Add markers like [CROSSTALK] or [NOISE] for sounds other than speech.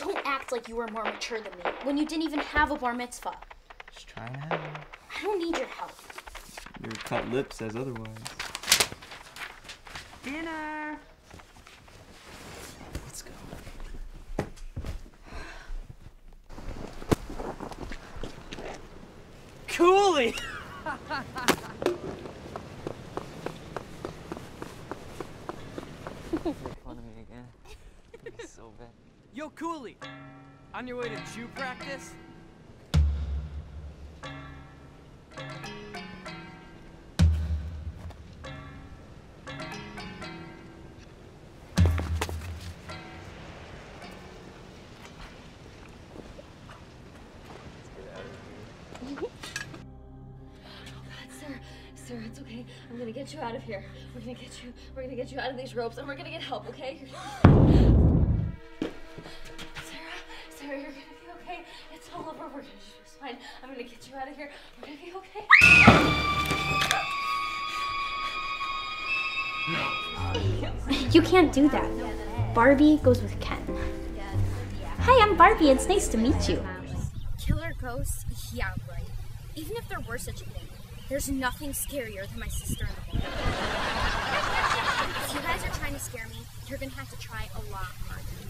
Don't act like you were more mature than me when you didn't even have a bar mitzvah. Just trying to help. I don't need your help. Your cut lip says otherwise. Dinner. Let's go. Cooley. [LAUGHS] Make fun of me again. It's so bad. Yo, Cooley. On your way to Jew practice? Sarah, it's okay. I'm gonna get you out of here. We're gonna get you. We're gonna get you out of these ropes, and we're gonna get help. Okay? It's all over. We're gonna be just fine. I'm gonna get you out of here. We're gonna be okay. You can't do that. Barbie goes with Ken. Hi, I'm Barbie. It's nice to meet you. Killer ghosts? Yeah, right. Even if there were such a thing, there's nothing scarier than my sister in the If you guys are trying to scare me, you're gonna have to try a lot harder.